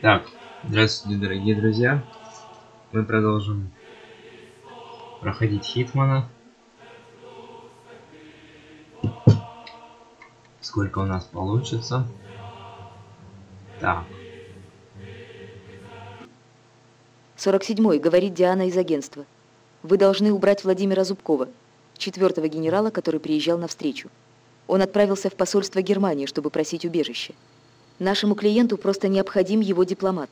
Так, здравствуйте, дорогие друзья. Мы продолжим проходить Хитмана. Сколько у нас получится. Так. 47-й, говорит Диана из агентства. Вы должны убрать Владимира Зубкова, четвертого генерала, который приезжал навстречу. Он отправился в посольство Германии, чтобы просить убежище. Нашему клиенту просто необходим его дипломат.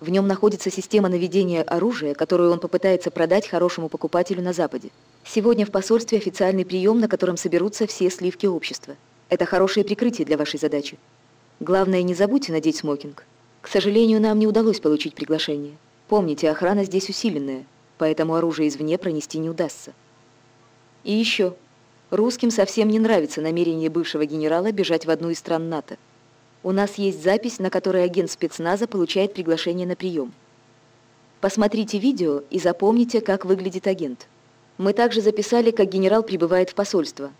В нем находится система наведения оружия, которую он попытается продать хорошему покупателю на Западе. Сегодня в посольстве официальный прием, на котором соберутся все сливки общества. Это хорошее прикрытие для вашей задачи. Главное, не забудьте надеть смокинг. К сожалению, нам не удалось получить приглашение. Помните, охрана здесь усиленная, поэтому оружие извне пронести не удастся. И еще. Русским совсем не нравится намерение бывшего генерала бежать в одну из стран НАТО. У нас есть запись, на которой агент спецназа получает приглашение на прием. Посмотрите видео и запомните, как выглядит агент. Мы также записали, как генерал прибывает в посольство.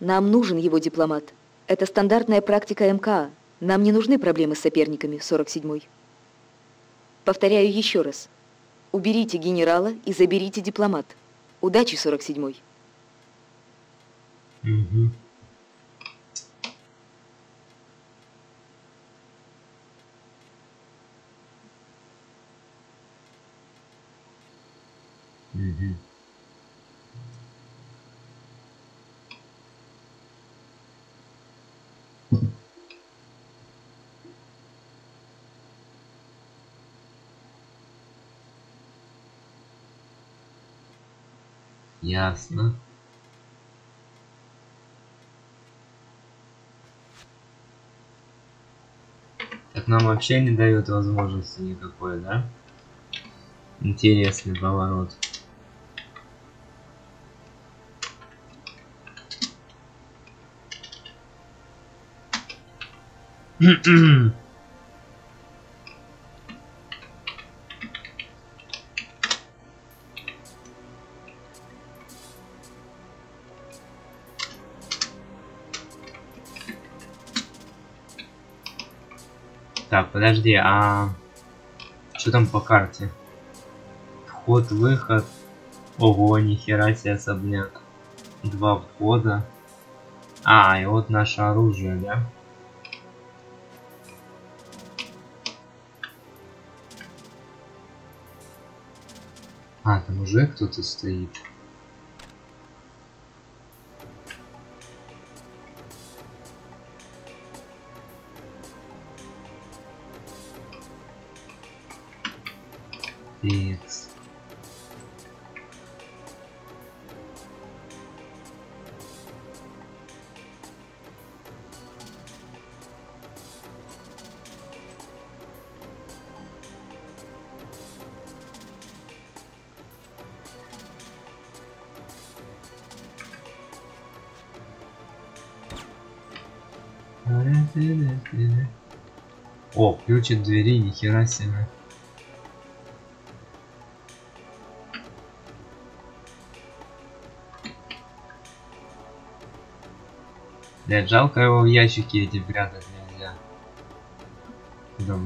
Нам нужен его дипломат. Это стандартная практика МКА. Нам не нужны проблемы с соперниками, 47-й. Повторяю еще раз. Уберите генерала и заберите дипломат. Удачи, 47-й. Угу. Ясно. Так нам вообще не дают возможности никакой, да? Интересный поворот. Так, подожди, а что там по карте? Вход, выход. Ого, нихера себе особняк. Два входа. А, и вот наше оружие, да? Уже кто-то стоит. Текст. О, ключ от двери, нихера себе. Блять, жалко его в ящики эти прятать нельзя. Куда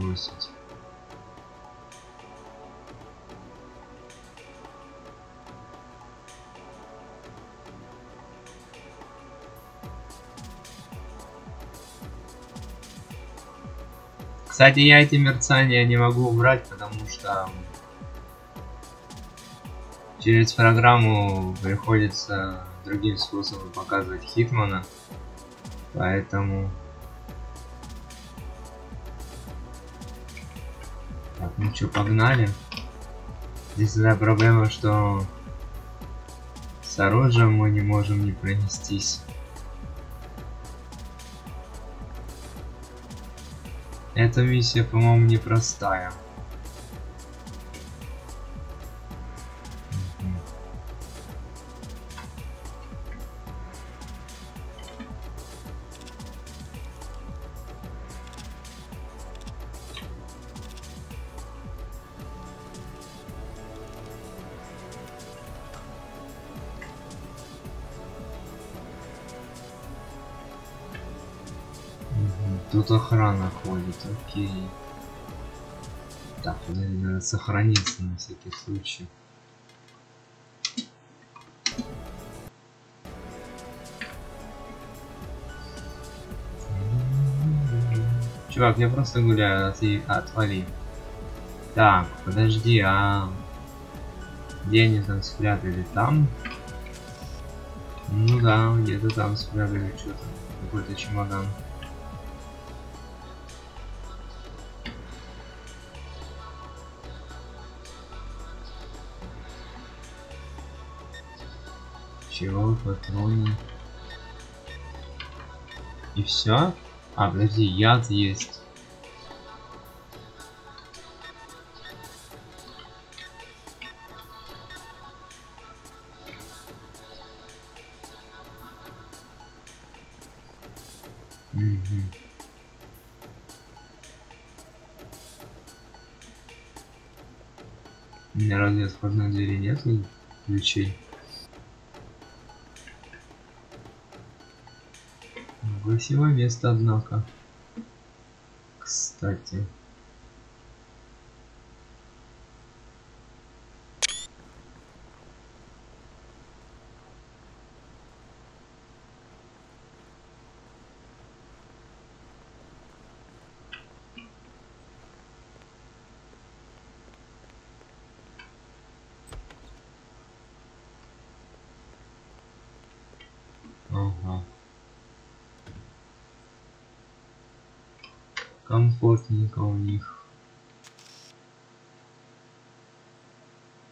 Кстати, я эти мерцания не могу убрать, потому что через программу приходится другим способом показывать Хитмана. Поэтому... Так, ну что, погнали. Здесь такая проблема, что с оружием мы не можем не пронестись. Эта миссия, по-моему, непростая. Тут охрана ходит, окей. Так, надо сохраниться на всякий случай. Чувак, я просто гуляю, ты отвали. Так, подожди, а где они там спрятали? Там? Ну да, где-то там спрятали что-то. Какой-то чемодан. Чего, патроны? И все? А, подожди, яд есть. Разве от входной двери нет ключей? Красивое место, однако. Кстати. Ага. Комфортненько у них.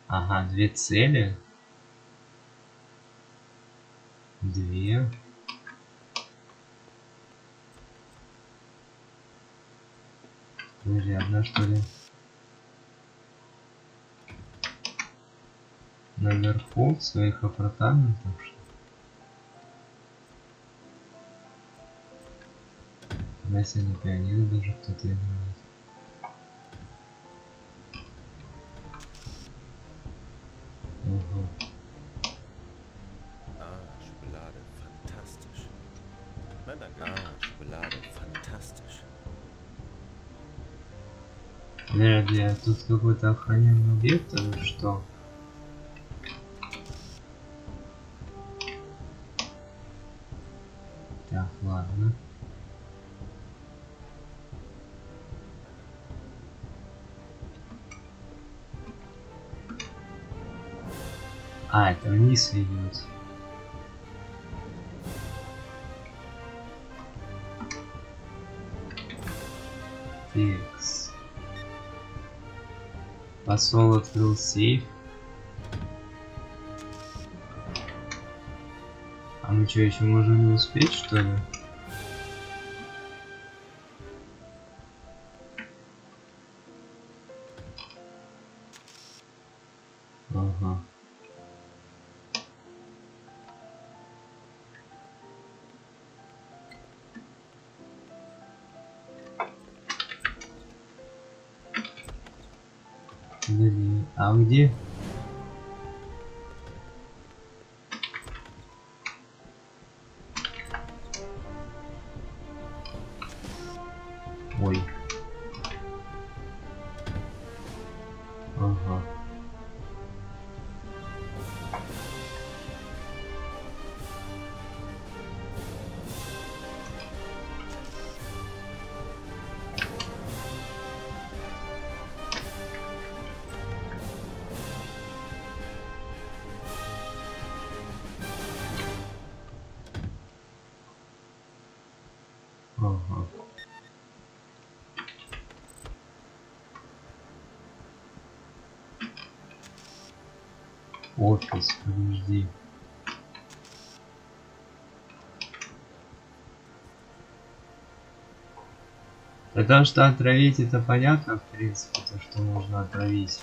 Ага, две цели. Две. Подожди, одна что ли? Наверху в своих апартаментах что ли? На пианино даже кто-то играет. Ага. Ah, Schokolade, fantastisch. Nein, danke. Ah, Schokolade, fantastisch. Подожди, а тут какой-то охраняемый объект или что? Так, ладно. А, это вниз идет. Текс. Посол открыл сейф. А мы что, еще можем не успеть, что ли? Офис, подожди. Потому что отравить это понятно, в принципе, то, что можно отравить.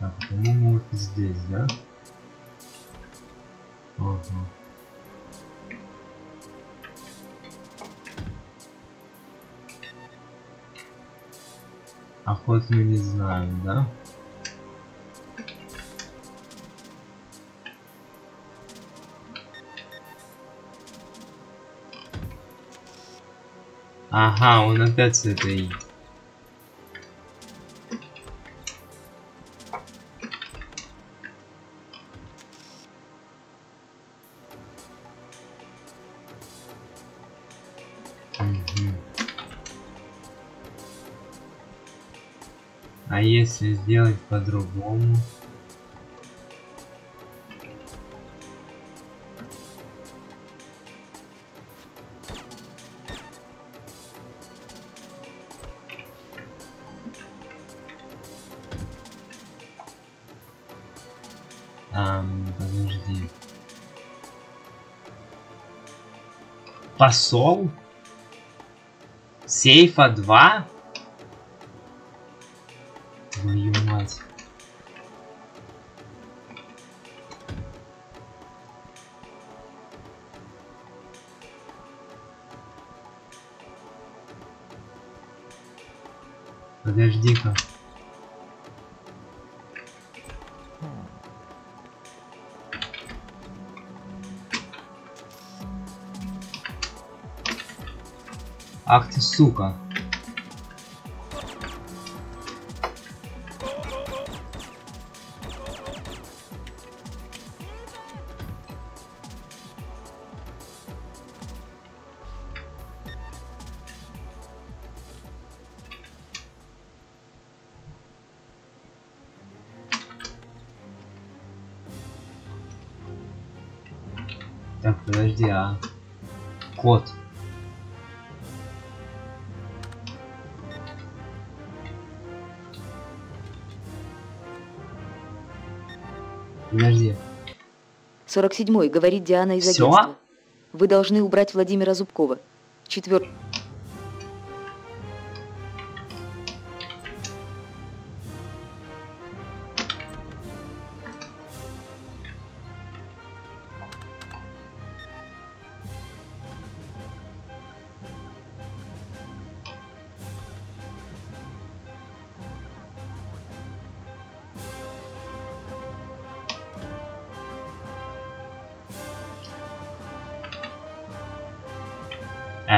Так, по-моему, офис здесь, да? Ага. Охот мы не знаем, да? Ага, он опять с этой если сделать по-другому? Посол? Сейфа 2? Подожди-ка. Ах ты сука. 47-й, говорит Диана из Всё? агентства. Вы должны убрать Владимира Зубкова. Четвер...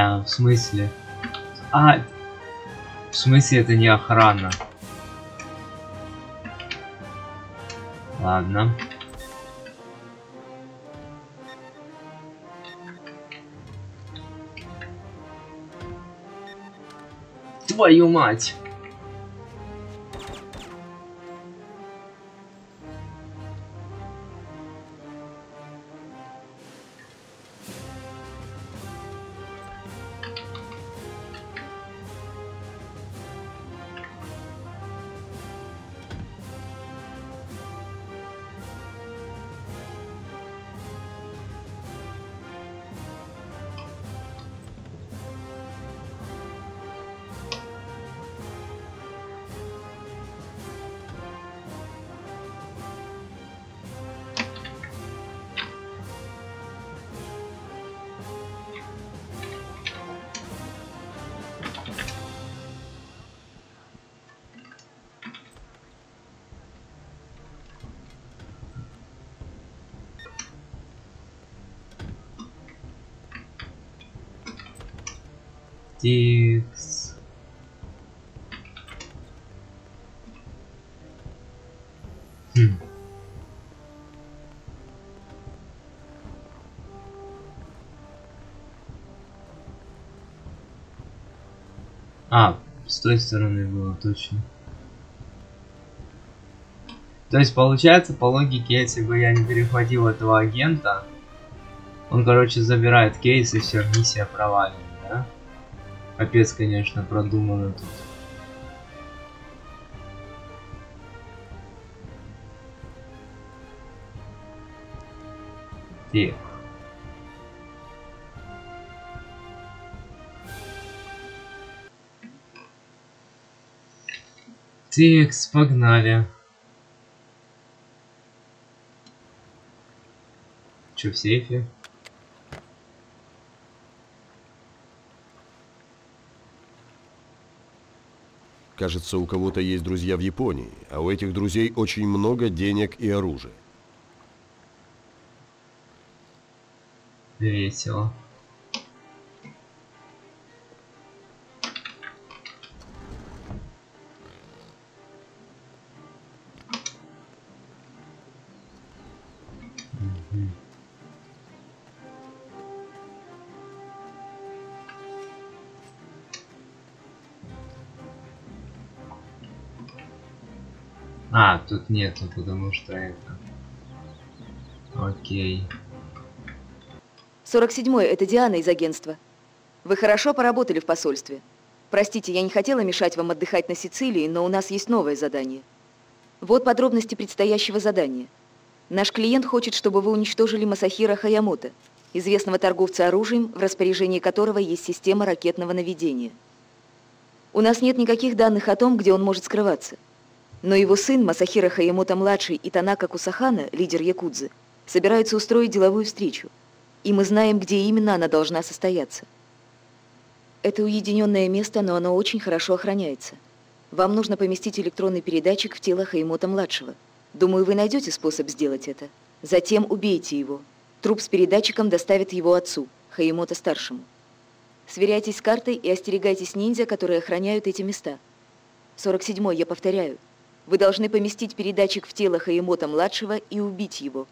Э, в смысле? А, в смысле это не охрана? Ладно. Твою мать! Тикс. Хм. А, с той стороны было точно. То есть получается, по логике, если бы я не перехватил этого агента, он, короче, забирает кейс и все, миссия провалена? Капец, конечно, продумано тут. Так. Текс, погнали. Че в сейфе? Кажется, у кого-то есть друзья в Японии, а у этих друзей очень много денег и оружия. Весело. А, тут нету, потому что это... Окей. 47-й, это Диана из агентства. Вы хорошо поработали в посольстве. Простите, я не хотела мешать вам отдыхать на Сицилии, но у нас есть новое задание. Вот подробности предстоящего задания. Наш клиент хочет, чтобы вы уничтожили Масахира Хаямото, известного торговца оружием, в распоряжении которого есть система ракетного наведения. У нас нет никаких данных о том, где он может скрываться. Но его сын Масахира Хаямото-младший и Танака Кусахана, лидер Якудзы, собираются устроить деловую встречу. И мы знаем, где именно она должна состояться. Это уединенное место, но оно очень хорошо охраняется. Вам нужно поместить электронный передатчик в тело Хаимота-младшего. Думаю, вы найдете способ сделать это. Затем убейте его. Труп с передатчиком доставят его отцу, Хаимота-старшему. Сверяйтесь с картой и остерегайтесь ниндзя, которые охраняют эти места. 47-й, я повторяю. Вы должны поместить передатчик в тело Хаимота-младшего и убить его.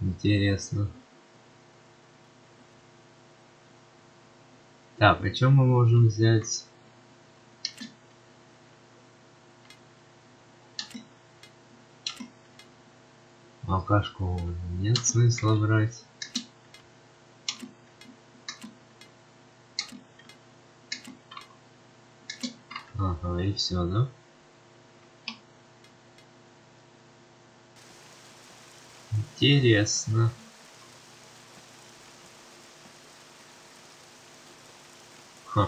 Интересно. Так, а чем мы можем взять? Алкашку нет смысла брать. Ага, и все, да? Интересно. Ха.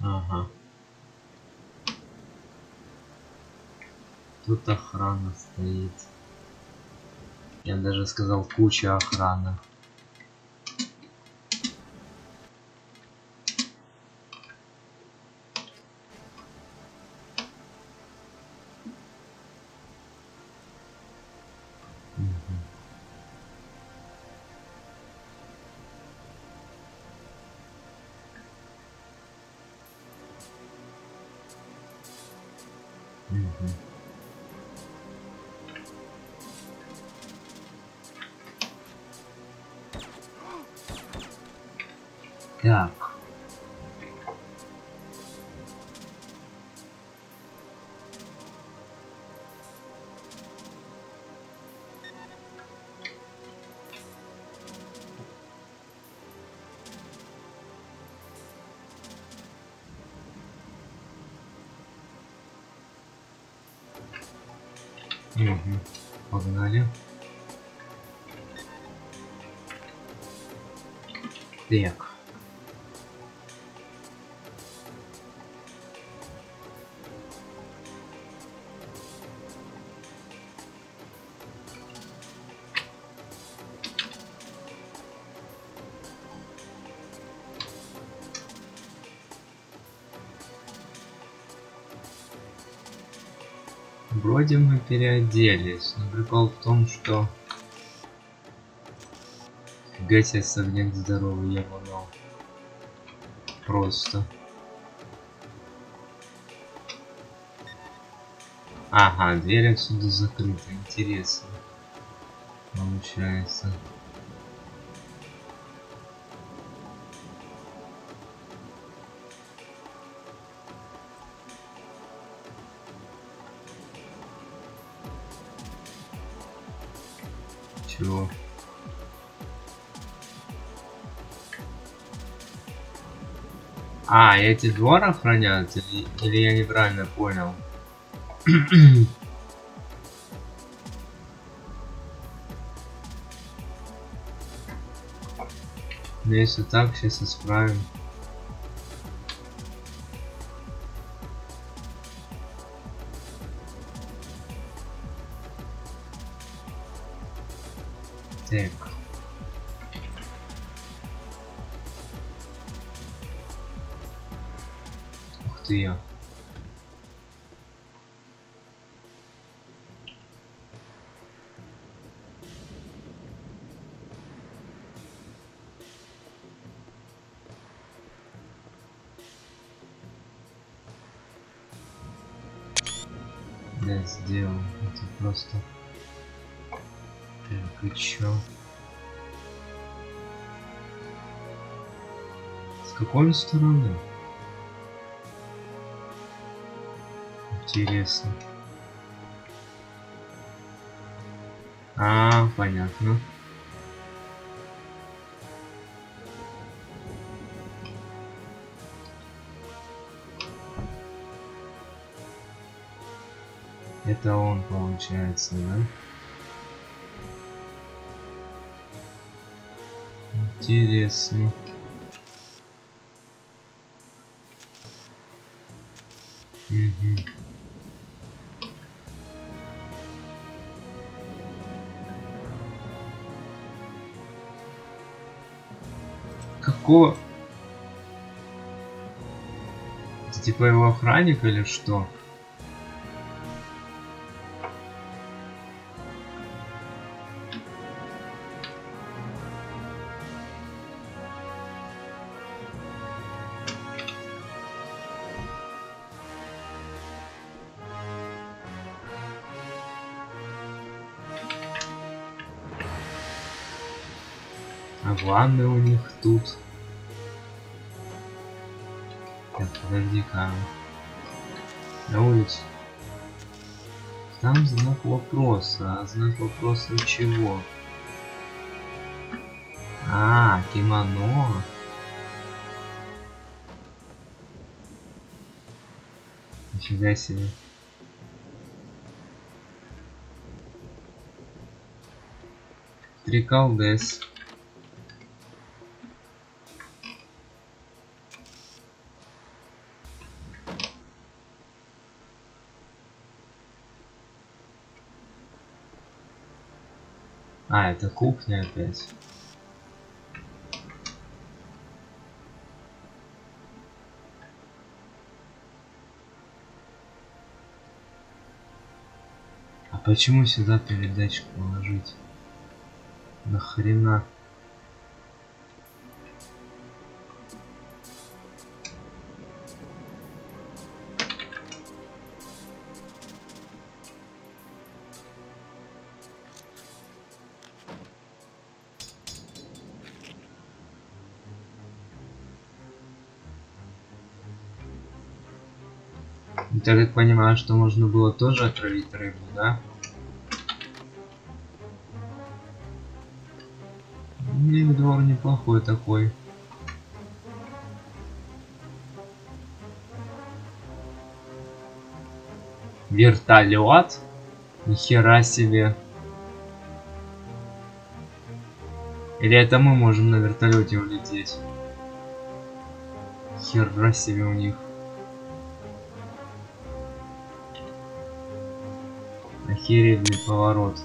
Ага. Тут охрана стоит. Я даже сказал куча охраны. Мгм. Погнали. Так. Вроде мы переоделись, но прикол в том, что... Фига себе особняк здоровый я ломал. Просто. Ага, дверь отсюда закрыта, интересно. Получается. А, эти двор охраняют? Или, или я неправильно понял? Ну если так, сейчас исправим. Так. Я. я сделал? Это просто... Чё? С какой стороны? Интересно. А, понятно. Это он получается, да? Интересно. Какого? Это типа его охранник или что? А ванны у них тут. Так, подожди-ка. На улице. Там знак вопроса. А знак вопроса чего? А, кимоно. Нифига себе. Трикалдес. А, это кухня опять. А почему сюда передатчик положить? Нахрена? Я так понимаю, что можно было тоже отравить рыбу, да? Ну, двор неплохой такой. Вертолет? Нихера себе. Или это мы можем на вертолете улететь? Хера себе у них. Охеренный поворот.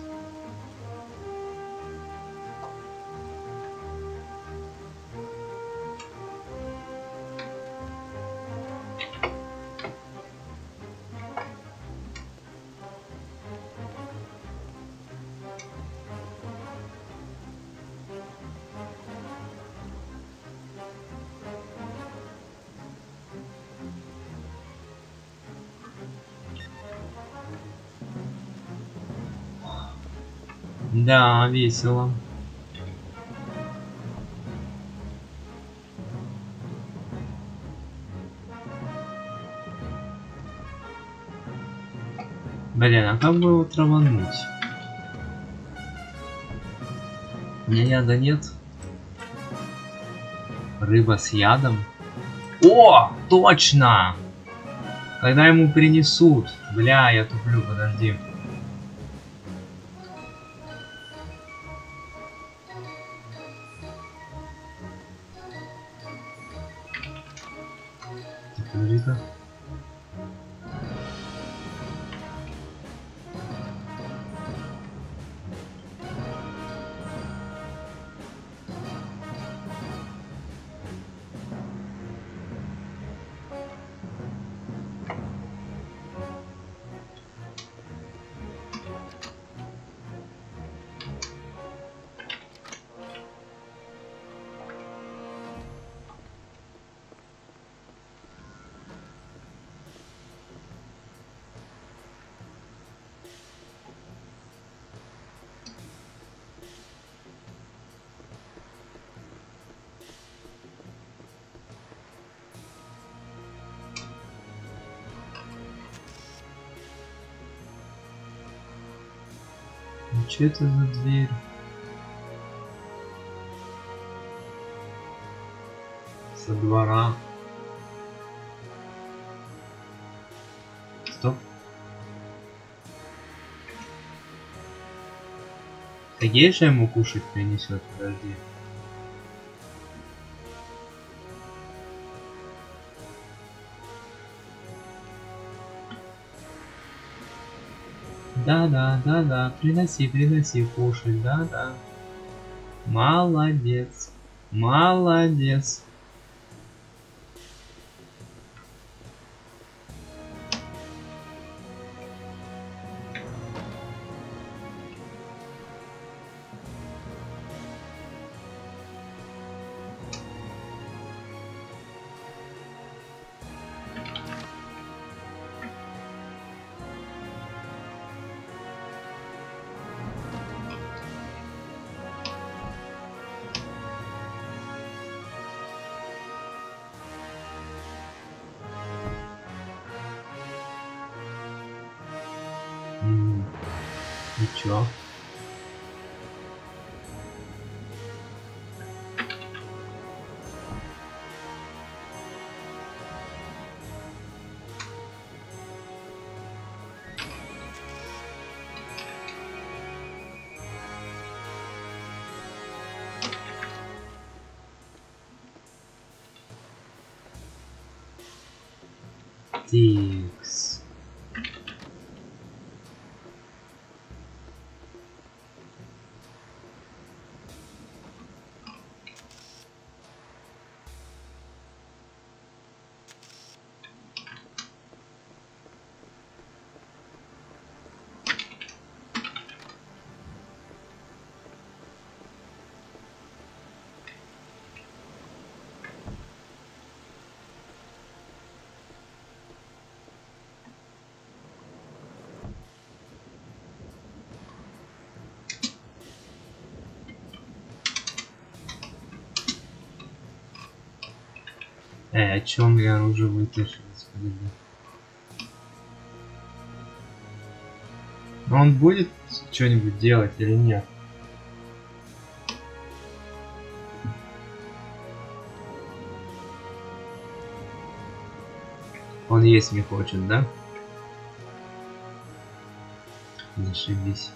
Да, весело. Блин, а как бы его травануть? У меня яда нет. Рыба с ядом. О, точно! Когда ему принесут. Бля, я туплю, подожди. Что это за дверь? Со двора. Стоп. А гейша ему кушать принесет, подожди. Да-да, да-да, приноси, приноси кушать, да-да. Молодец, молодец. Эй, о чем я оружие вытащил, господи. Но он будет что-нибудь делать или нет? Он есть не хочет, да? Зашибись.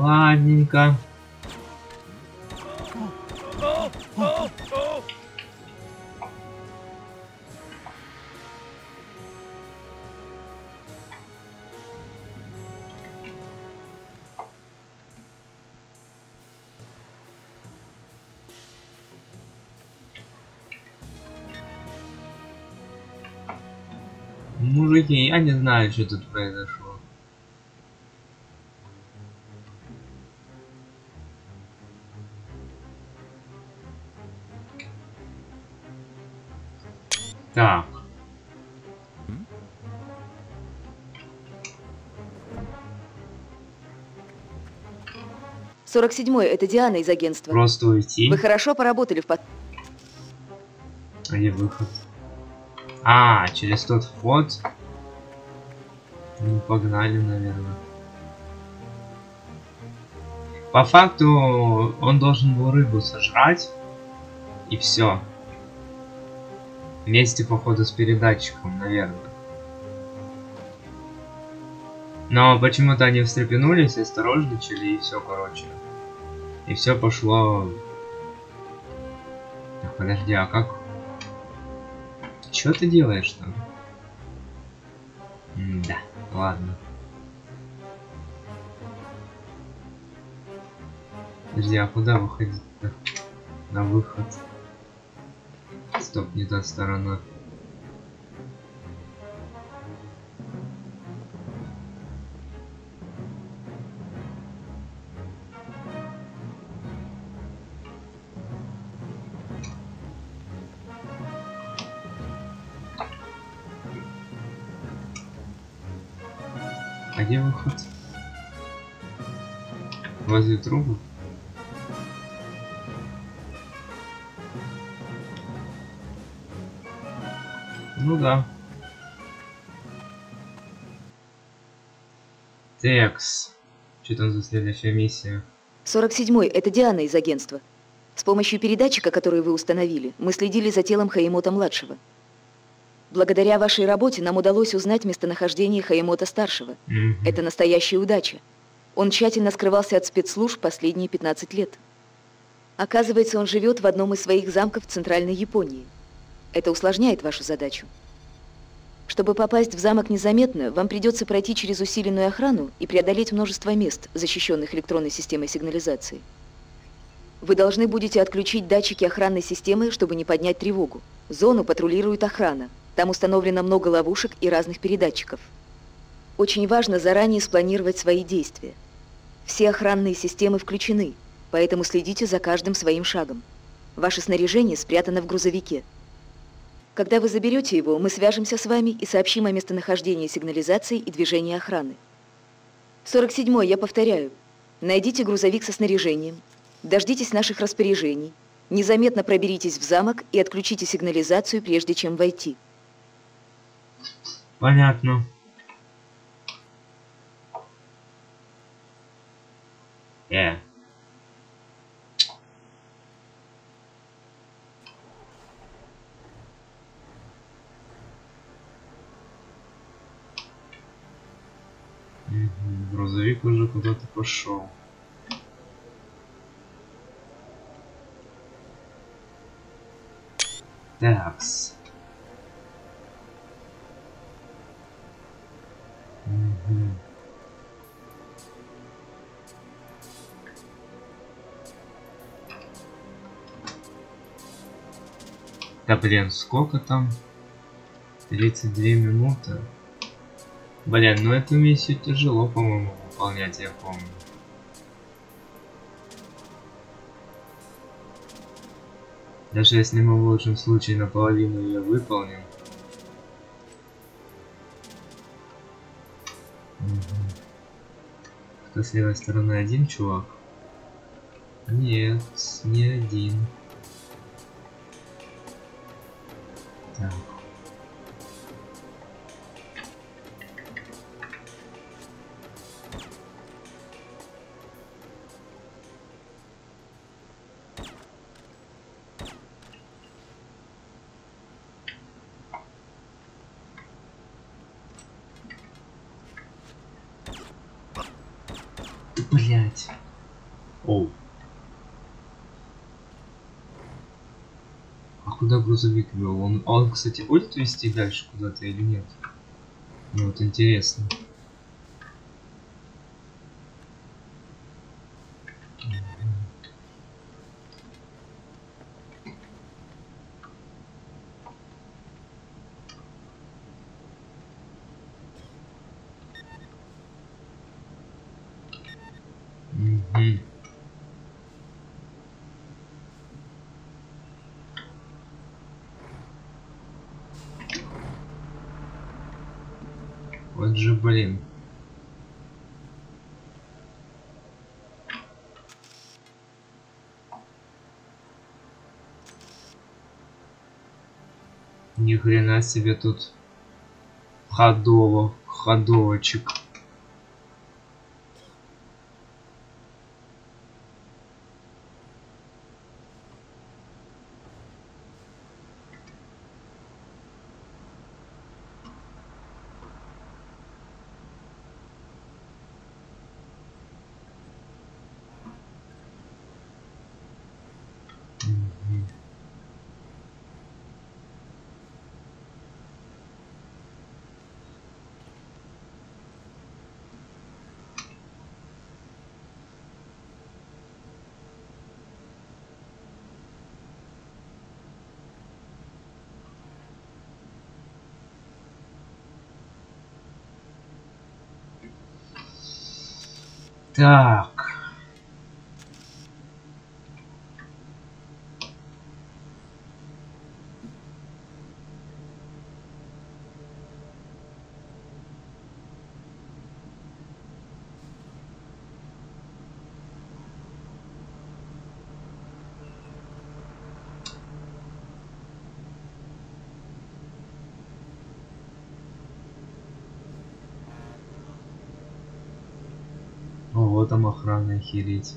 Ладненько. Мужики, я не знаю, что тут произошло. Так. Сорок седьмой, это Диана из агентства. Просто уйти. Вы хорошо поработали в под... А где выход? А, через тот вход. Ну, погнали, наверное. По факту он должен был рыбу сожрать. И все. Вместе, походу, с передатчиком, наверное. Но почему-то они встрепенулись, осторожничали и все, короче. И все пошло. Так, подожди, а как Чё ты делаешь там? да, ладно. Подожди, а куда выходить-то? На выход. Стоп, не та сторона. А где выход? Возле трубы? Ну да. Текс. Что там за следующая миссия? 47-й. Это Диана из агентства. С помощью передатчика, который вы установили, мы следили за телом Хаимота-младшего. Благодаря вашей работе нам удалось узнать местонахождение Хаимота-старшего. Mm -hmm. Это настоящая удача. Он тщательно скрывался от спецслужб последние 15 лет. Оказывается, он живет в одном из своих замков в Центральной Японии – это усложняет вашу задачу. Чтобы попасть в замок незаметно, вам придется пройти через усиленную охрану и преодолеть множество мест, защищенных электронной системой сигнализации. Вы должны будете отключить датчики охранной системы, чтобы не поднять тревогу. Зону патрулирует охрана. Там установлено много ловушек и разных передатчиков. Очень важно заранее спланировать свои действия. Все охранные системы включены, поэтому следите за каждым своим шагом. Ваше снаряжение спрятано в грузовике. Когда вы заберете его, мы свяжемся с вами и сообщим о местонахождении сигнализации и движении охраны. 47 я повторяю. Найдите грузовик со снаряжением, дождитесь наших распоряжений, незаметно проберитесь в замок и отключите сигнализацию, прежде чем войти. Понятно. Э. Уже куда-то пошел. Такс. Мгм. Да блин, сколько там? 32 минуты. Блин, ну эту миссию тяжело, по-моему, выполнять, я помню. Даже если мы в лучшем случае наполовину ее выполним. Мгм. Кто с левой стороны один чувак? Нет, не один. Блять. Оу. А куда грузовик вел? Он, а он, кстати, будет вести дальше куда-то или нет? Ну вот интересно. Мгм. Вот же, блин. Ни хрена себе тут ходово, ходовочек. Так. Охрана охереть.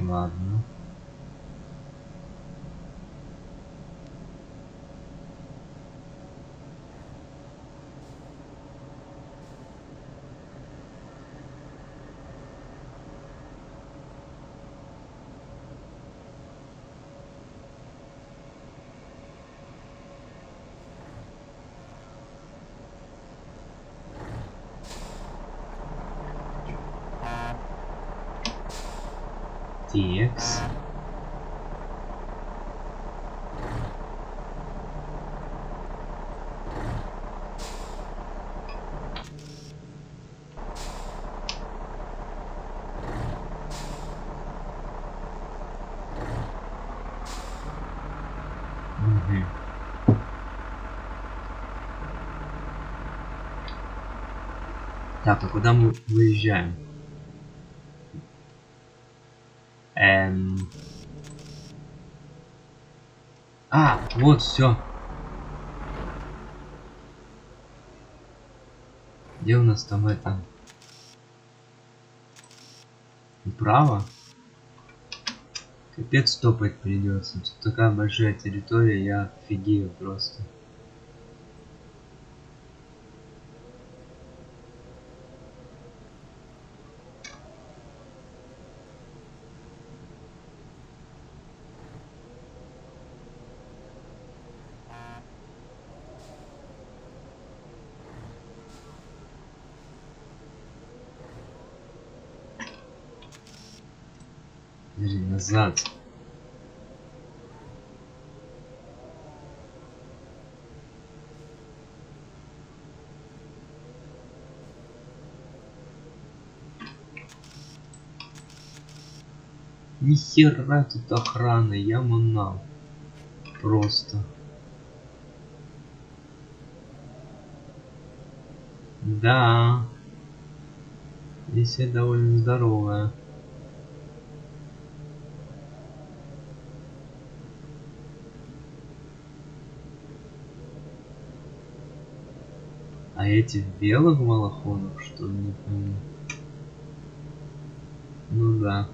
Ладно. Мгм. Так, а куда мы выезжаем? Эм... А, вот все. Где у нас там это? Право? Капец топать придется. Тут такая большая территория, я офигею просто. Подожди, назад. Нихера тут охраны, я манал. Просто. Да. Здесь я довольно здоровая. А эти в белых балахонах, что ли, не пойму. Ну да.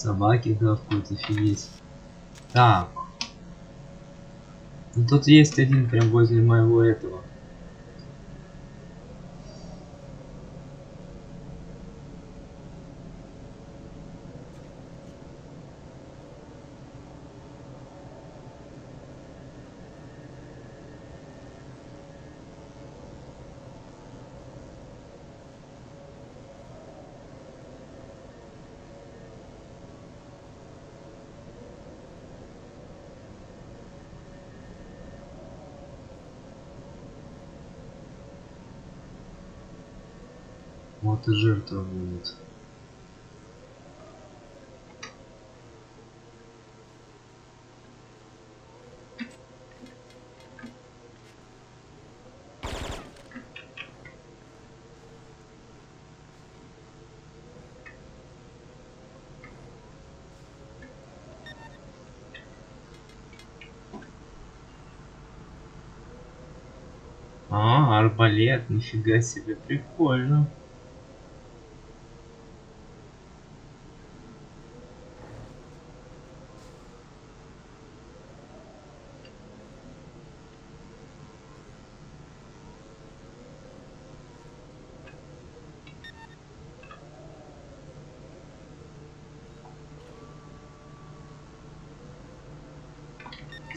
Собаки гавкают, офигеть. Так. Ну, тут есть один прям возле моего этого. ты жертва будет. А, арбалет, нифига себе, прикольно.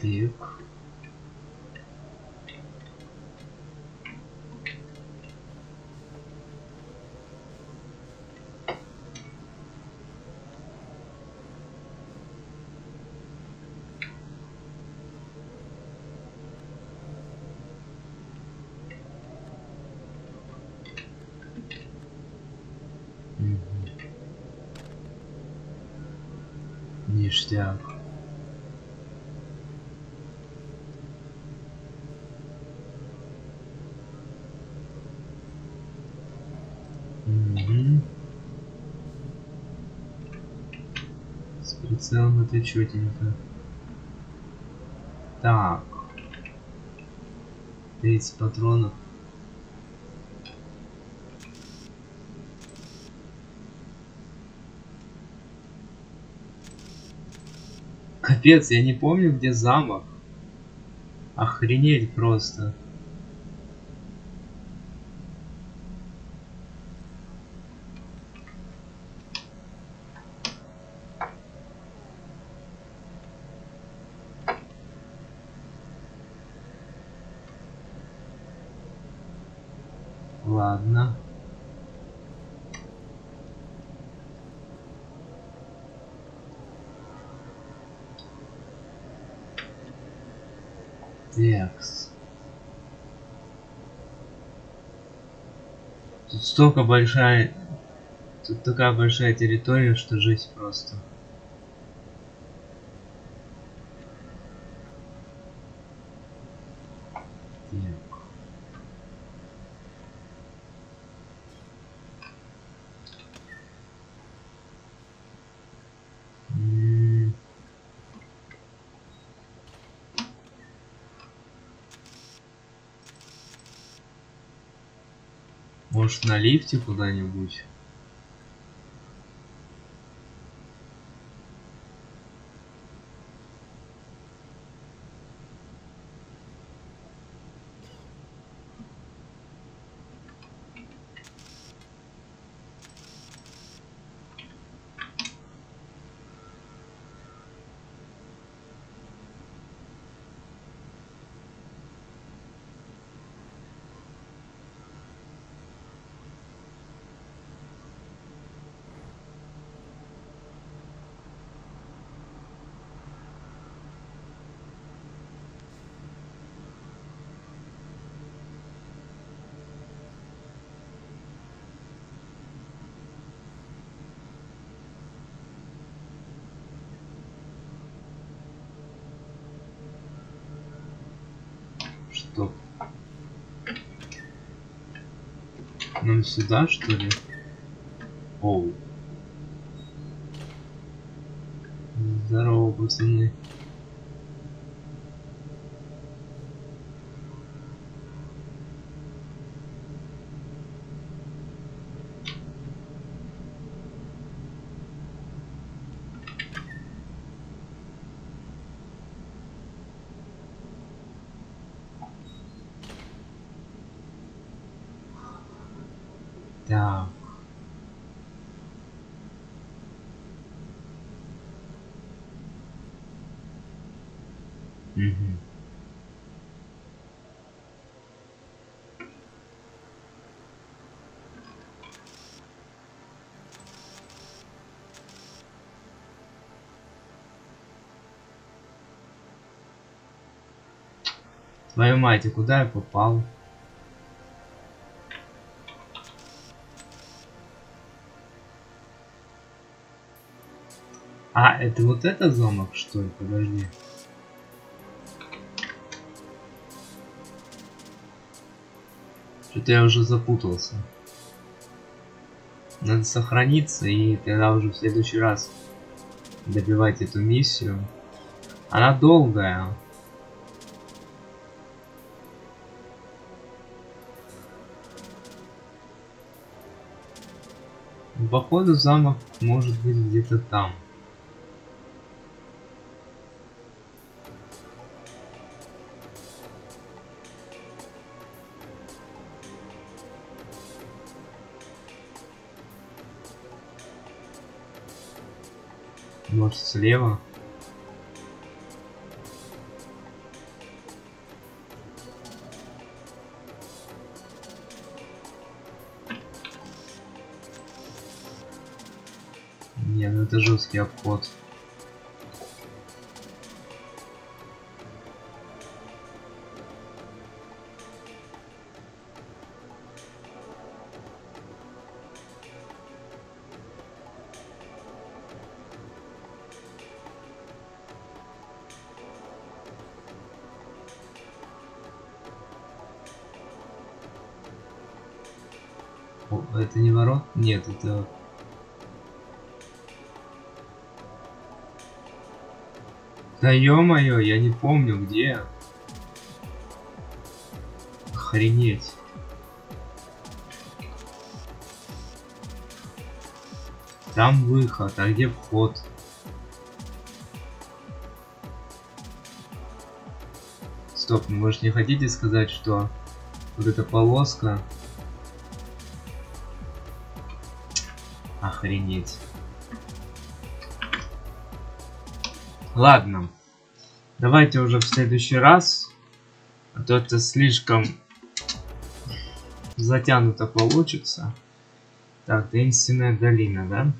Так. Ништяк. С прицелом это четенько. Так. 30 патронов. Капец, я не помню, где замок. Охренеть просто. Ладно. Текс. Тут столько большая... Тут такая большая территория, что жить просто. Так. М. Может лифте куда-нибудь? Что? Нам сюда, что ли? Оу. Здорово, пацаны. Так. Мгм. Твою мать, и куда я попал? А, это вот этот замок, что ли? Подожди. Что-то я уже запутался. Надо сохраниться и тогда уже в следующий раз добивать эту миссию. Она долгая. Походу замок может быть где-то там. Может слева? Это жесткий обход. Это не ворот? Нет, это... Да ё-моё, я не помню где. Охренеть. Там выход, а где вход? Стоп, ну вы же не хотите сказать, что вот эта полоска Охренеть. Ладно. Давайте уже в следующий раз. А то это слишком затянуто получится. Так, таинственная долина, да?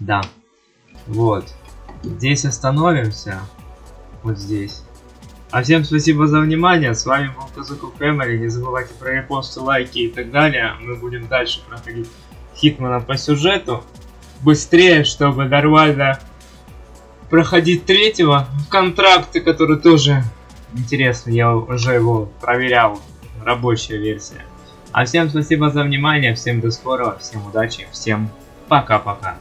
Да. Вот. Здесь остановимся. Вот здесь. А всем спасибо за внимание. С вами был Казуку Фэмили. Не забывайте про репосты, лайки и так далее. Мы будем дальше проходить Хитмана по сюжету. Быстрее, чтобы нормально проходить третьего. Контракты, который тоже интересно. Я уже его проверял. Рабочая версия. А всем спасибо за внимание. Всем до скорого. Всем удачи. Всем пока-пока.